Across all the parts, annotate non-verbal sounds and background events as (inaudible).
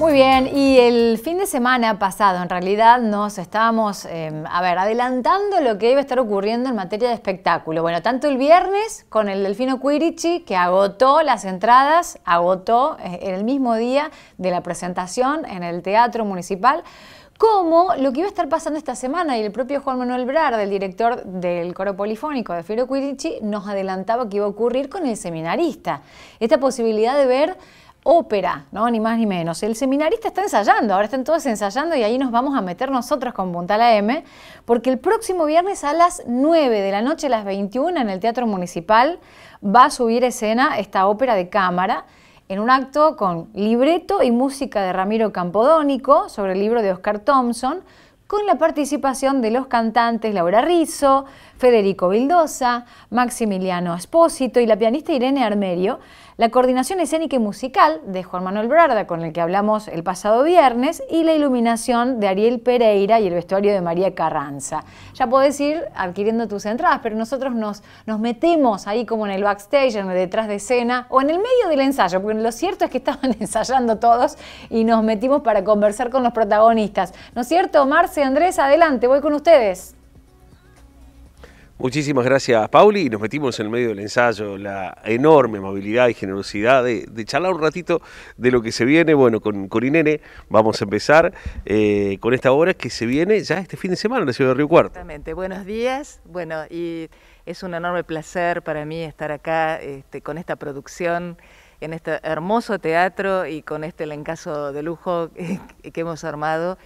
Muy bien, y el fin de semana pasado en realidad nos estábamos, eh, a ver, adelantando lo que iba a estar ocurriendo en materia de espectáculo. Bueno, tanto el viernes con el Delfino Quirichi, que agotó las entradas, agotó eh, en el mismo día de la presentación en el Teatro Municipal, como lo que iba a estar pasando esta semana y el propio Juan Manuel Brard, el director del coro polifónico de Firo Quirichi, nos adelantaba que iba a ocurrir con el seminarista. Esta posibilidad de ver ópera, ¿no? Ni más ni menos. El seminarista está ensayando, ahora están todos ensayando y ahí nos vamos a meter nosotros con Puntal M, porque el próximo viernes a las 9 de la noche, a las 21, en el Teatro Municipal, va a subir escena esta ópera de cámara en un acto con libreto y música de Ramiro Campodónico sobre el libro de Oscar Thompson, con la participación de los cantantes Laura Rizzo, Federico Vildosa, Maximiliano Espósito y la pianista Irene Armerio, la coordinación escénica y musical de Juan Manuel Brarda, con el que hablamos el pasado viernes, y la iluminación de Ariel Pereira y el vestuario de María Carranza. Ya podés ir adquiriendo tus entradas, pero nosotros nos, nos metemos ahí como en el backstage, en el detrás de escena, o en el medio del ensayo, porque lo cierto es que estaban (laughs) ensayando todos y nos metimos para conversar con los protagonistas. ¿No es cierto? Marce, Andrés, adelante, voy con ustedes. Muchísimas gracias, Pauli. Y nos metimos en el medio del ensayo, la enorme movilidad y generosidad de, charlar un ratito de lo que se viene. Bueno, con, con Inene vamos a empezar eh, con esta obra que se viene ya este fin de semana en la ciudad de Río Cuarto. Exactamente. Buenos días. Bueno, y es un enorme placer para mí estar acá este, con esta producción en este hermoso teatro y con este elencazo de lujo que, que hemos armado,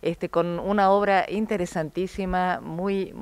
este, con una obra interesantísima, muy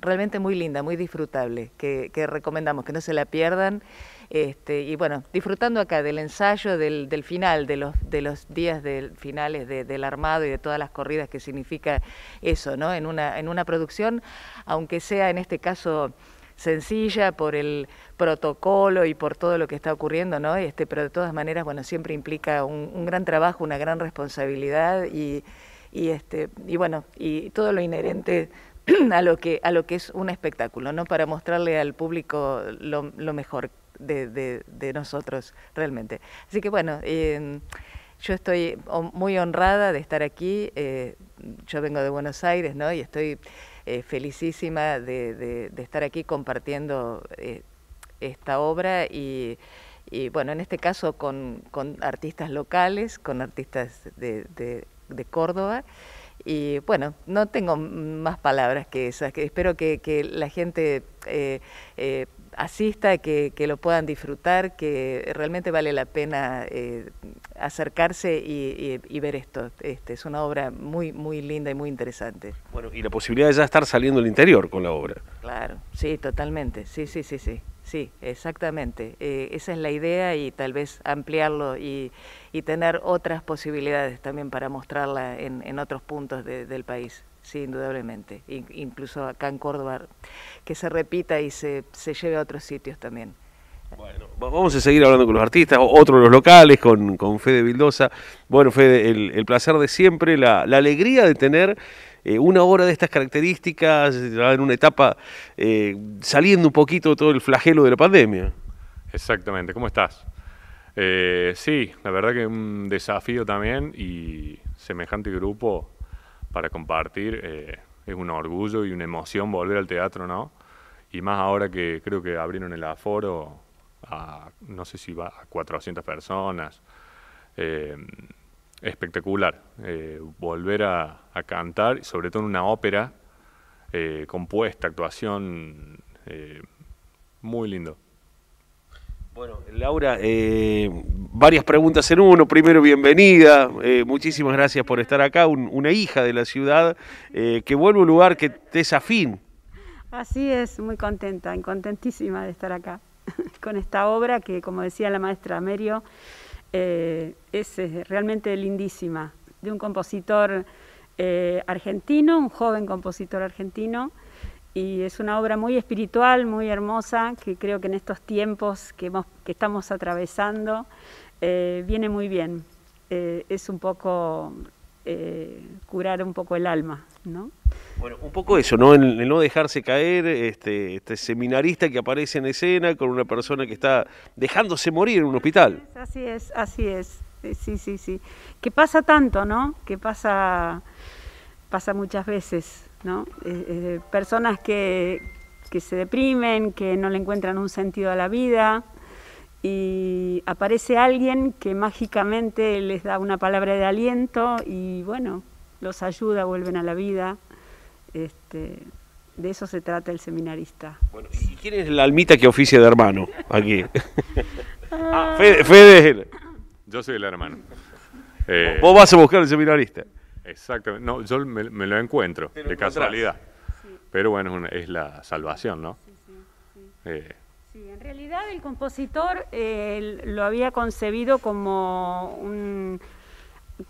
realmente muy linda, muy disfrutable, que, recomendamos que no se la pierdan. Este, y bueno, disfrutando acá del ensayo, del, final, de los, de los días del, finales del armado y de todas las corridas que significa eso, ¿no? En una, en una producción, aunque sea en este caso sencilla por el protocolo y por todo lo que está ocurriendo, ¿no? Este, pero de todas maneras, bueno, siempre implica un, un gran trabajo, una gran responsabilidad y, y, este, y bueno, y todo lo inherente (clears throat) a lo que a lo que es un espectáculo, ¿no? Para mostrarle al público lo, mejor de, nosotros realmente. Así que bueno, yo estoy muy honrada de estar aquí. Eh, yo vengo de Buenos Aires, ¿no? Y estoy eh, felicísima de, estar aquí compartiendo eh, esta obra y, bueno, en este caso con, artistas locales, con artistas de Córdoba. Y bueno, no tengo más palabras que esas, que espero que, la gente eh, eh, asista, que, que, lo puedan disfrutar, que realmente vale la pena eh, acercarse y, ver esto. Este, es una obra muy, muy linda y muy interesante. Bueno, y la posibilidad de ya estar saliendo al interior con la obra. Claro, sí, totalmente, sí, sí, sí, sí. Sí, exactamente. Eh, esa es la idea y tal vez ampliarlo y, tener otras posibilidades también para mostrarla en, otros puntos del país, sí, indudablemente. incluso acá en Córdoba, que se repita y se, lleve a otros sitios también. Bueno, vamos a seguir hablando con los artistas, otros los locales, con, con Fede Vildosa. Bueno, Fede, el, placer de siempre, la, la alegría de tener eh, una obra de estas características en una etapa eh, saliendo un poquito de todo el flagelo de la pandemia. Exactamente, ¿cómo estás? Eh, sí, la verdad que un desafío también y semejante grupo para compartir es un orgullo y una emoción volver al teatro, ¿no? Y más ahora que creo que abrieron el aforo a, no sé si va a 400 personas espectacular. Eh, volver a, cantar, sobre todo en una ópera eh, compuesta, actuación, eh, muy lindo. Bueno, Laura, varias preguntas en uno. Primero, bienvenida. muchísimas gracias por estar acá. una hija de la ciudad que vuelve a un lugar que te es afín. Así es, muy contenta, contentísima de estar acá (laughs) con esta obra que, como decía la maestra Merio, eh, es realmente lindísima, de un compositor eh, argentino, un joven compositor argentino, y es una obra muy espiritual, muy hermosa, que creo que en estos tiempos que, estamos atravesando eh, viene muy bien. es un poco curar un poco el alma, ¿no? Bueno, un poco eso, ¿no? El, no dejarse caer, este, este, seminarista que aparece en escena con una persona que está dejándose morir en un hospital. Así es, así es. Sí, sí, sí. Que pasa tanto, ¿no? Que pasa, pasa muchas veces, ¿no? Eh, eh, personas que, que se deprimen, que no le encuentran un sentido a la vida y aparece alguien que mágicamente les da una palabra de aliento y bueno, los ayuda, vuelven a la vida. Este, de eso se trata el seminarista. Bueno, ¿Y quién es la almita que oficia de hermano aquí? (laughs) ah, Fede, Fede, Yo soy el hermano. Eh, Vos vas a buscar el seminarista. Exactamente. No, yo me, lo encuentro, de casualidad. Pero bueno, es, la salvación, ¿no? Eh, sí, en realidad el compositor eh, lo había concebido como, un,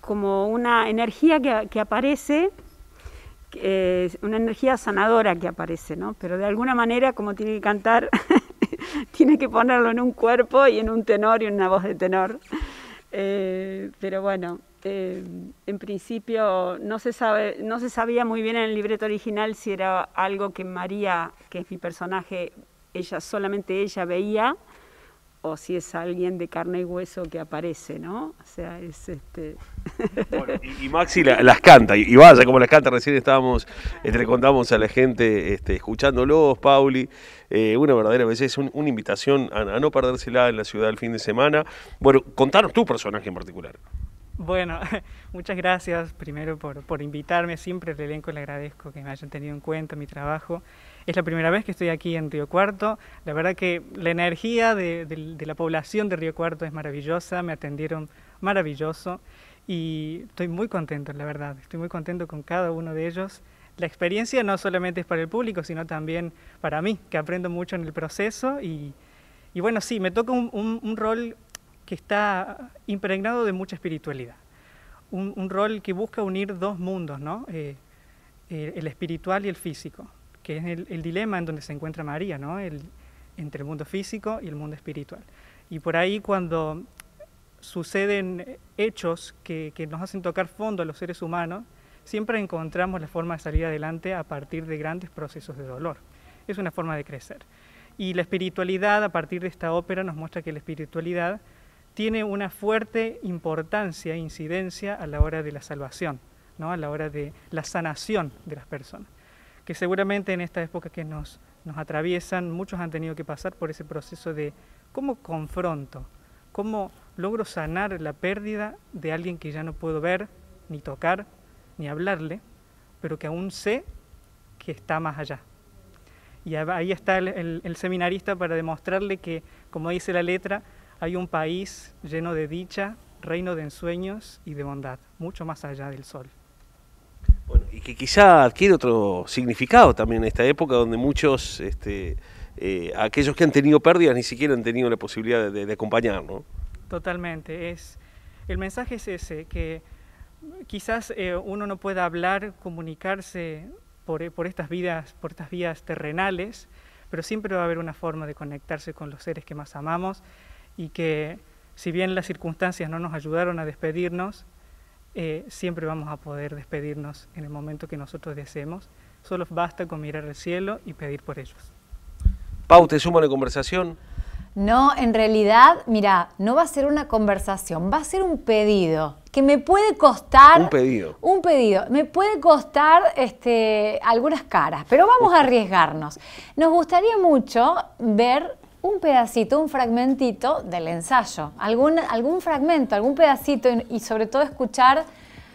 como una energía que, que aparece una energía sanadora que aparece, ¿no? Pero de alguna manera, como tiene que cantar, (laughs) tiene que ponerlo en un cuerpo y en un tenor y en una voz de tenor. Eh, pero bueno, eh, en principio no se, sabe, no se sabía muy bien en el libreto original si era algo que María, que es mi personaje, ella solamente ella veía o si es alguien de carne y hueso que aparece, ¿no? O sea, es este... y, Maxi las canta, y, vaya como las canta, recién estábamos, entre contamos a la gente este, escuchándolos, Pauli, eh, una verdadera vez un, una invitación a, no perdérsela en la ciudad el fin de semana. Bueno, contanos tu personaje en particular. Bueno, (laughs) muchas gracias primero por, por invitarme, siempre el elenco le agradezco que me hayan tenido en cuenta mi trabajo. Es la primera vez que estoy aquí en Río Cuarto. La verdad que la energía de, la población de Río Cuarto es maravillosa, me atendieron maravilloso y estoy muy contento, la verdad. Estoy muy contento con cada uno de ellos. La experiencia no solamente es para el público, sino también para mí, que aprendo mucho en el proceso y, bueno, sí, me toca un, rol que está impregnado de mucha espiritualidad. Un, rol que busca unir dos mundos, ¿no? Eh, eh, el espiritual y el físico que es el, dilema en donde se encuentra María, ¿no? El, entre el mundo físico y el mundo espiritual. Y por ahí cuando suceden hechos que, que, nos hacen tocar fondo a los seres humanos, siempre encontramos la forma de salir adelante a partir de grandes procesos de dolor. Es una forma de crecer. Y la espiritualidad, a partir de esta ópera, nos muestra que la espiritualidad tiene una fuerte importancia e incidencia a la hora de la salvación, ¿no? a la hora de la sanación de las personas que seguramente en esta época que nos, nos atraviesan, muchos han tenido que pasar por ese proceso de cómo confronto, cómo logro sanar la pérdida de alguien que ya no puedo ver, ni tocar, ni hablarle, pero que aún sé que está más allá. Y ahí está el, el, seminarista para demostrarle que, como dice la letra, hay un país lleno de dicha, reino de ensueños y de bondad, mucho más allá del sol. Bueno, y que quizá adquiere otro significado también en esta época donde muchos, este, eh, aquellos que han tenido pérdidas ni siquiera han tenido la posibilidad de, acompañar, ¿no? Totalmente. Es, el mensaje es ese, que quizás eh, uno no pueda hablar, comunicarse por, por, estas vidas, por estas vías terrenales, pero siempre va a haber una forma de conectarse con los seres que más amamos y que si bien las circunstancias no nos ayudaron a despedirnos, eh, siempre vamos a poder despedirnos en el momento que nosotros deseemos. Solo basta con mirar al cielo y pedir por ellos. Pau, ¿te suma la conversación? No, en realidad, mira, no va a ser una conversación, va a ser un pedido que me puede costar. Un pedido. Un pedido. Me puede costar este, algunas caras, pero vamos a arriesgarnos. Nos gustaría mucho ver un pedacito, un fragmentito del ensayo, algún, algún fragmento, algún pedacito y, sobre todo escuchar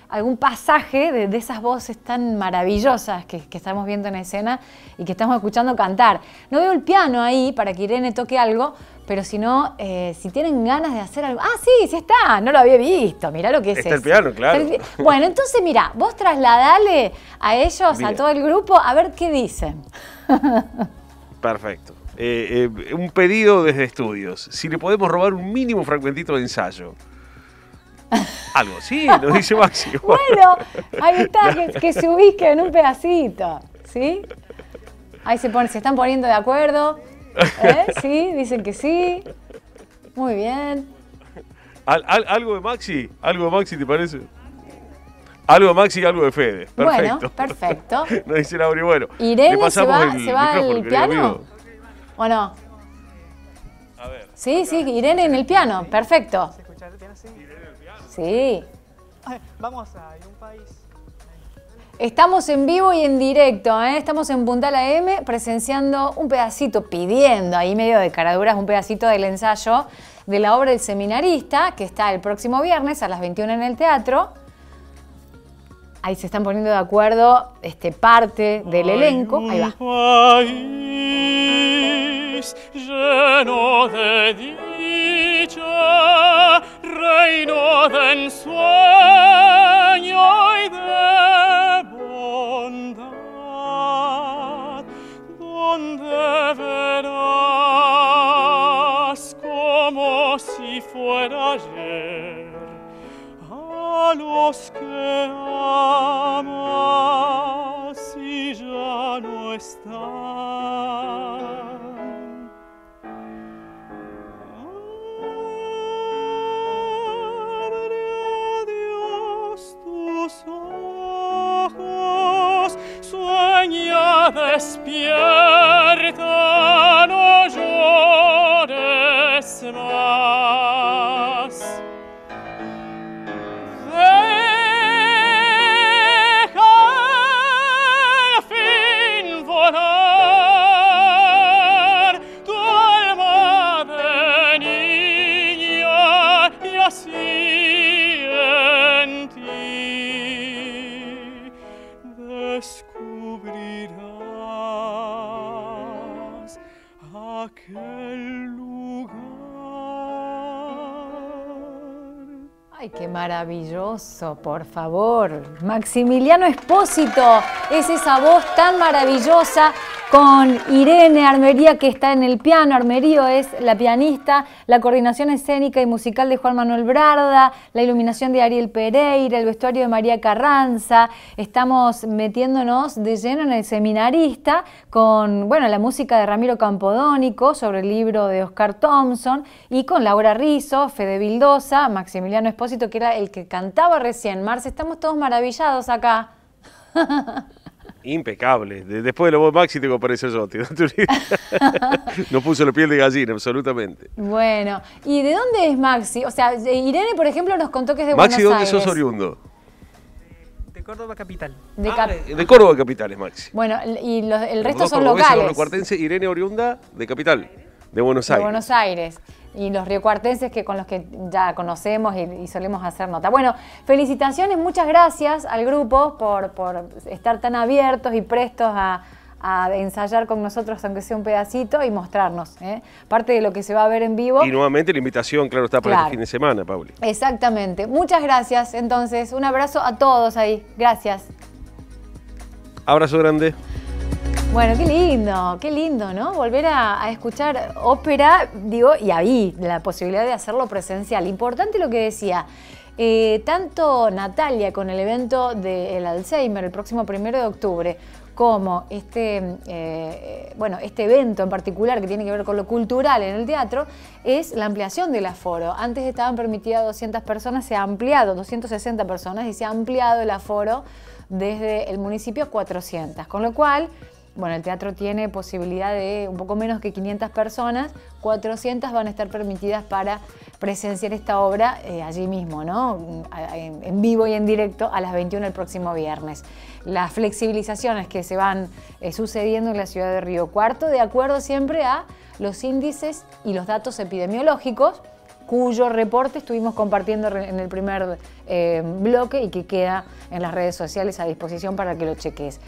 algún pasaje de, esas voces tan maravillosas que, estamos viendo en escena y que estamos escuchando cantar. No veo el piano ahí para que Irene toque algo, pero si no, eh, si tienen ganas de hacer algo. Ah, sí, sí está, no lo había visto, mirá lo que es. Está el piano, claro. Bueno, entonces mira, vos trasladale a ellos, a todo el grupo, a ver qué dicen. Perfecto. Eh, eh, un pedido desde estudios. Si le podemos robar un mínimo fragmentito de ensayo. (laughs) Algo, sí, lo dice Maxi. (laughs) bueno, ahí está, (laughs) que, se ubique en un pedacito. ¿Sí? Ahí se, pone, se están poniendo de acuerdo. ¿Eh? Sí, dicen que sí. Muy bien. algo de Maxi? ¿Algo de Maxi te parece? Algo de Maxi y algo de Fede. Perfecto. Bueno, perfecto. Nos dice Lauri, bueno. Irene se va, el, se va al piano. ¿O no? A ver. Sí, sí, Irene en el piano, perfecto. escuchar bien así? Sí. Vamos a un país. Estamos en vivo y en directo, ¿eh? estamos en Puntal M presenciando un pedacito, pidiendo ahí medio de caraduras, un pedacito del ensayo de la obra El Seminarista, que está el próximo viernes a las 21 en el teatro. Ahí se están poniendo de acuerdo este, parte del elenco. Ahí va. vis geno de dice reino den sueño y qué maravilloso, por favor. Maximiliano Espósito es esa voz tan maravillosa con Irene Armería que está en el piano. Armerío es la pianista, la coordinación escénica y musical de Juan Manuel Brarda, la iluminación de Ariel Pereira, el vestuario de María Carranza. Estamos metiéndonos de lleno en el seminarista con, bueno, la música de Ramiro Campodónico sobre el libro de Oscar Thompson y con Laura Rizzo, Fede Vildosa, Maximiliano Espósito, que era el que cantaba recién. Marce, estamos todos maravillados acá. (laughs) Impecable. De- después de la voz Maxi tengo que aparecer yo. (laughs) (laughs) no puso la piel de gallina, absolutamente. Bueno, ¿y de dónde es Maxi? O sea, Irene, por ejemplo, nos contó que es de Maxi, Buenos ¿dónde Aires. sos oriundo? De Córdoba capital. De Ah, Cap- de, de Córdoba Capital es Maxi. Bueno, y los- el Los resto dos son cordobeses, los locales. recuartenses, Irene oriunda de Capital, de Buenos de Aires. Buenos Aires. Y los riocuartenses que con los que ya conocemos y, y solemos hacer nota. Bueno, felicitaciones, muchas gracias al grupo por, por estar tan abiertos y prestos a, a ensayar con nosotros, aunque sea un pedacito, y mostrarnos. ¿eh? Parte de lo que se va a ver en vivo. Y nuevamente la invitación, claro, está para Claro. este fin de semana, Pauli. Exactamente. Muchas gracias. Entonces, un abrazo a todos ahí. Gracias. Abrazo grande. Bueno, qué lindo, qué lindo, ¿no? Volver a, escuchar ópera, digo, y ahí la posibilidad de hacerlo presencial. Importante lo que decía. eh, tanto Natalia con el evento del Alzheimer el próximo primero de octubre, como este, eh, bueno, este evento en particular que tiene que ver con lo cultural en el teatro, es la ampliación del aforo. Antes estaban permitidas 200 personas, se ha ampliado, 260 personas, y se ha ampliado el aforo desde el municipio a 400. Con lo cual, bueno, el teatro tiene posibilidad de un poco menos que 500 personas, 400 van a estar permitidas para presenciar esta obra eh, allí mismo, ¿no? En, vivo y en directo a las 21 el próximo viernes. Las flexibilizaciones que se van eh, sucediendo en la ciudad de Río Cuarto, de acuerdo siempre a los índices y los datos epidemiológicos, cuyo reporte estuvimos compartiendo en el primer eh, bloque y que queda en las redes sociales a disposición para que lo cheques.